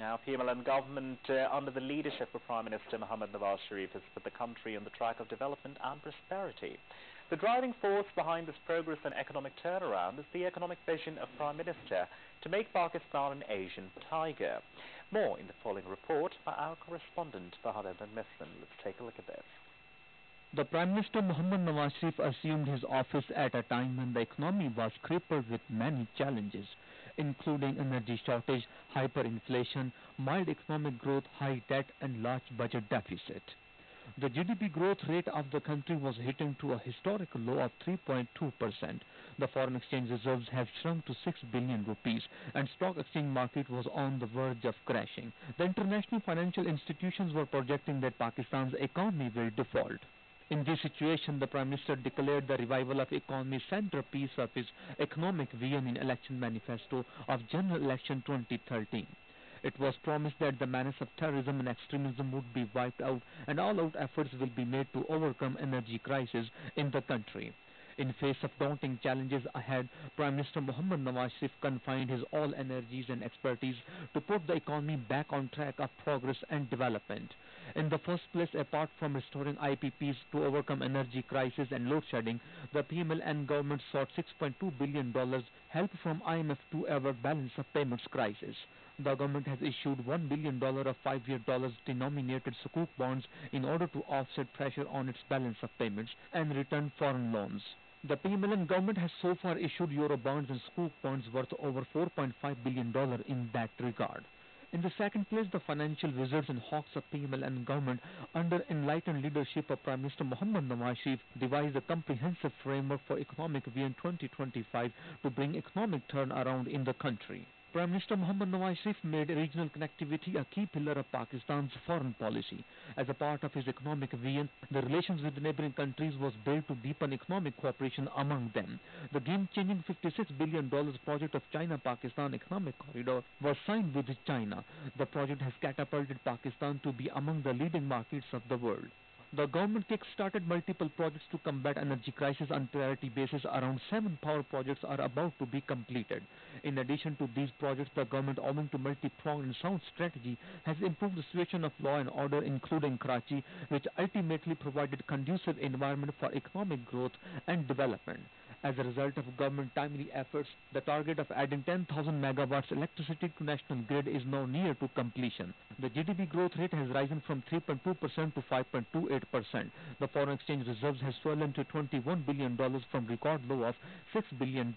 Now, PMLN government, uh, under the leadership of Prime Minister Mohammad Nawaz Sharif, has put the country on the track of development and prosperity. The driving force behind this progress and economic turnaround is the economic vision of Prime Minister to make Pakistan an Asian tiger. More in the following report by our correspondent Bahadur Mislan. Let's take a look at this. The Prime Minister Mohammad Nawaz Sharif assumed his office at a time when the economy was crippled with many challenges including energy shortage, hyperinflation, mild economic growth, high debt and large budget deficit. The GDP growth rate of the country was hitting to a historic low of 3.2%. The foreign exchange reserves have shrunk to 6 billion rupees and stock exchange market was on the verge of crashing. The international financial institutions were projecting that Pakistan's economy will default. In this situation, the Prime Minister declared the revival of economy centerpiece of his economic vision in election manifesto of General Election 2013. It was promised that the menace of terrorism and extremism would be wiped out and all-out efforts will be made to overcome energy crisis in the country. In face of daunting challenges ahead, Prime Minister Mohammad Nawaz Sharif confined his all energies and expertise to put the economy back on track of progress and development. In the first place, apart from restoring IPPs to overcome energy crisis and load shedding, the PMLN government sought $6.2 billion help from IMF to avert balance of payments crisis. The government has issued $1 billion of five-year dollars denominated sukuk bonds in order to offset pressure on its balance of payments and return foreign loans. The PMLN government has so far issued euro bonds and sukuk bonds worth over $4.5 billion in that regard. In the second place, the financial wizards and hawks of PMLN government under enlightened leadership of Prime Minister Mohammad Nawaz Sharif devised a comprehensive framework for economic vision 2025 to bring economic turnaround in the country. Prime Minister Mohammad Nawaz Sharif made regional connectivity a key pillar of Pakistan's foreign policy. As a part of his economic vision, the relations with the neighboring countries was built to deepen economic cooperation among them. The game-changing $56 billion project of China-Pakistan Economic Corridor was signed with China. The project has catapulted Pakistan to be among the leading markets of the world. The government kick-started multiple projects to combat energy crisis on priority basis. Around seven power projects are about to be completed. In addition to these projects, the government, owing to multi-pronged and sound strategy, has improved the situation of law and order, including Karachi, which ultimately provided conducive environment for economic growth and development. As a result of government timely efforts, the target of adding 10,000 megawatts electricity to national grid is now near to completion. The GDP growth rate has risen from 3.2% to 5.28%. The foreign exchange reserves has swollen to $21 billion from record low of $6 billion.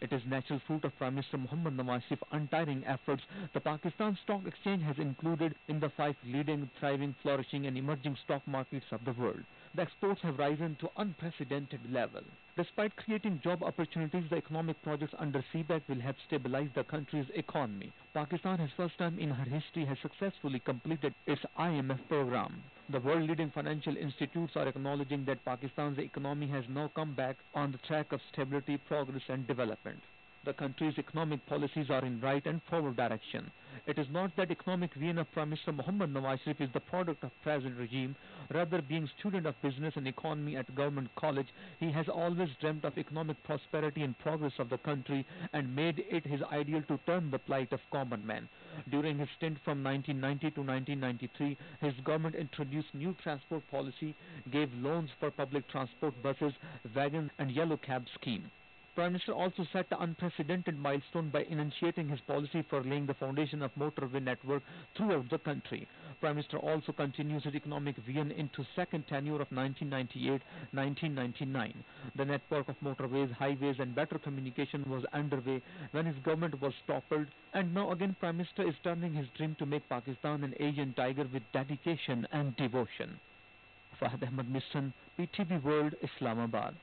It is natural fruit of Prime Minister Mohammad Nawaz Sharif's untiring efforts. The Pakistan Stock Exchange has included in the five leading, thriving, flourishing and emerging stock markets of the world the exports have risen to unprecedented level. Despite creating job opportunities, the economic projects under CPEC will help stabilize the country's economy. Pakistan has first time in her history has successfully completed its IMF program. The world leading financial institutes are acknowledging that Pakistan's economy has now come back on the track of stability, progress and development the country's economic policies are in right and forward direction. It is not that economic of Prime Minister Mohammad Nawaz Sharif is the product of present regime. Rather, being student of business and economy at government college, he has always dreamt of economic prosperity and progress of the country and made it his ideal to turn the plight of common man. During his stint from 1990 to 1993, his government introduced new transport policy, gave loans for public transport buses, wagons and yellow cab scheme. Prime Minister also set the unprecedented milestone by initiating his policy for laying the foundation of motorway network throughout the country. Prime Minister also continues his economic vision into second tenure of 1998-1999. The network of motorways, highways and better communication was underway when his government was toppled and now again Prime Minister is turning his dream to make Pakistan an Asian tiger with dedication and devotion. Fahad Ahmad Misran, PTV World, Islamabad.